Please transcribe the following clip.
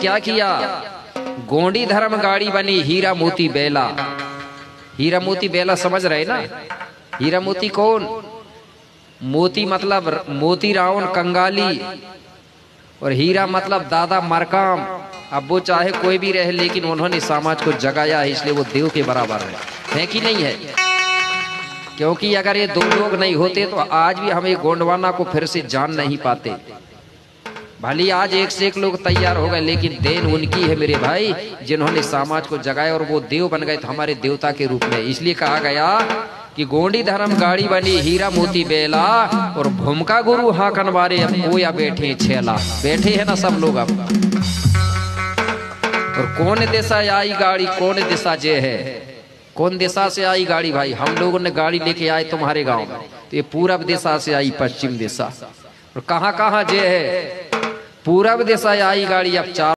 क्या किया? गोंडी धर्म गाड़ी बनी हीरा मोती बेला। हीरा मोती बेला समझ रहे ना? हीरा मोती कौन? मोती मतलब मोती रावण कंगाली। और हीरा मतलब दादा मरकाम। अब वो चाहे कोई भी रहे, लेकिन उन्होंने समाज को जगाया है, इसलिए वो देव के बराबर है। है कि नहीं है? क्योंकि अगर ये दो लोग नहीं होते तो आज भी हम एक गोंडवाना को फिर से जान नहीं पाते। भली आज एक से एक लोग तैयार हो गए, लेकिन देन उनकी है मेरे भाई, जिन्होंने समाज को जगाया और वो देव बन गए तो हमारे देवता के रूप में। इसलिए कहा गया कि गोंडी धर्म गाड़ी बनी हीरा मोती बेला और भूमका गुरु हाकन बारे या बैठे छेला। बैठे हैं ना सब लोग अब। और कौन दिशा आई गाड़ी, कौन दिशा जे है? कौन दिशा से आई गाड़ी भाई? हम लोगों ने गाड़ी लेके आए तुम्हारे गाँव। में तो ये पूरब दिशा से आई पश्चिम दिशा। और कहाँ कहाँ जे है? पूरब दिशा आई गाड़ी अब चार